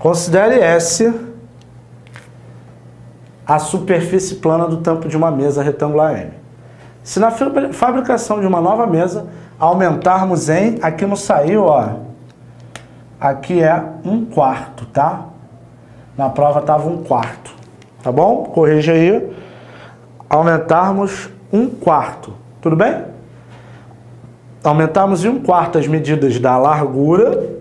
Considere S a superfície plana do tampo de uma mesa retangular M. Se na fabricação de uma nova mesa aumentarmos em, aqui não saiu, ó, aqui é um quarto, tá? Na prova estava um quarto, tá bom? Corrija aí. Aumentarmos um quarto, tudo bem? Aumentarmos em um quarto as medidas da largura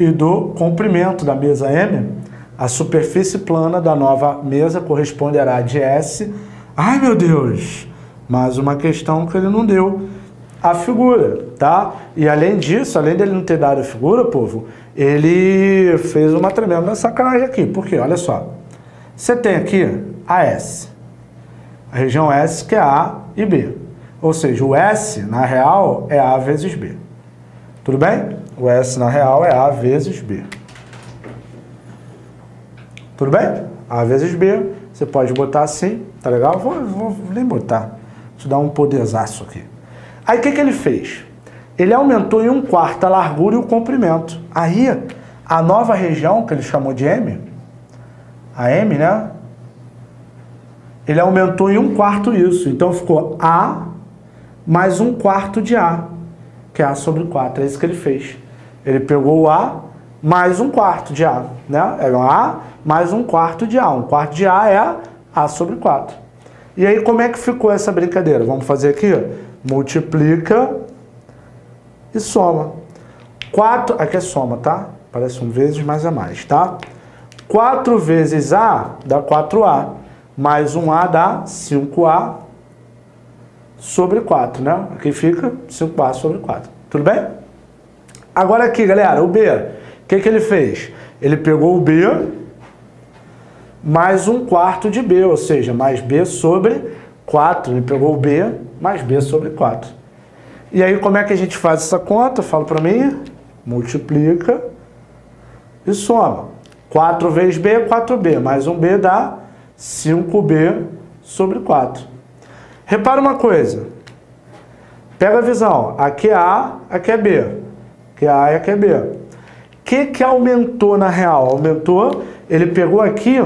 e do comprimento da mesa M. A superfície plana da nova mesa corresponderá de S. Ai meu Deus! Mais uma questão que ele não deu a figura, tá? E além disso, além dele não ter dado a figura, povo, ele fez uma tremenda sacanagem aqui. Por quê? Olha só. Você tem aqui a S. A região S que é A e B. Ou seja, o S, na real, é A vezes B. Tudo bem? O S, na real, é A vezes B. Tudo bem? A vezes B. Você pode botar assim, tá legal? Vou, vou nem botar. Eu dar um poderzaço aqui. Aí o que, que ele fez? Ele aumentou em um quarto a largura e o comprimento. Aí, a nova região, que ele chamou de M, a M, né? Ele aumentou em um quarto isso. Então ficou A mais um quarto de A, que é A sobre 4. É isso que ele fez. Ele pegou o A mais um quarto de A, né? É um A mais um quarto de A. Um quarto de A é A sobre 4. E aí, como é que ficou essa brincadeira? Vamos fazer aqui, multiplica e soma. 4, aqui é soma, tá? Parece um vezes, mas é mais, tá? 4 vezes A dá 4A, mais 1A dá 5A sobre 4, né? Aqui fica 5A sobre 4. Tudo bem? Agora aqui, galera, o B. O que, que ele fez? Ele pegou o B mais um quarto de B, ou seja, mais B sobre 4. Ele pegou o B mais B sobre 4. E aí, como é que a gente faz essa conta? Fala para mim. Multiplica e soma. 4 vezes B é 4B, mais um B dá 5B sobre 4. Repara uma coisa. Pega a visão. Aqui é A, aqui é B. Aqui é A e aqui é B. O que, que aumentou na real? Aumentou, ele pegou aqui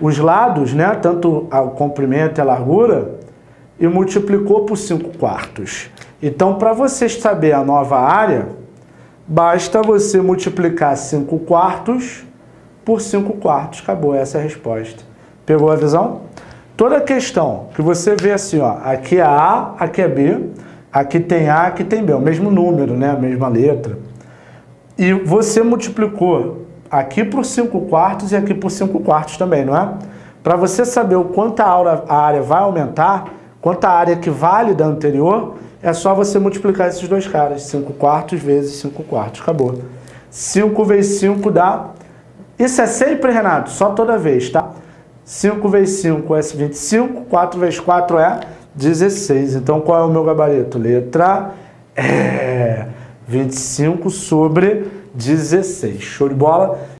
os lados, né, tanto o comprimento e a largura, e multiplicou por 5 quartos. Então, para você saber a nova área, basta você multiplicar 5 quartos por 5 quartos. Acabou, essa é a resposta. Pegou a visão? Toda questão que você vê assim, ó, aqui é A, aqui é B, aqui tem A, aqui tem B, o mesmo número, né, a mesma letra. E você multiplicou aqui por 5 quartos e aqui por 5 quartos também, não é? Para você saber o quanto a área vai aumentar, Quanto à área que vale da anterior, é só você multiplicar esses dois caras. 5 quartos vezes 5 quartos. Acabou. 5 vezes 5 dá... Isso é sempre, Renato, só toda vez, tá? 5 vezes 5 é 25, 4 vezes 4 é 16. Então, qual é o meu gabarito? Letra E. 25 sobre 16. Show de bola?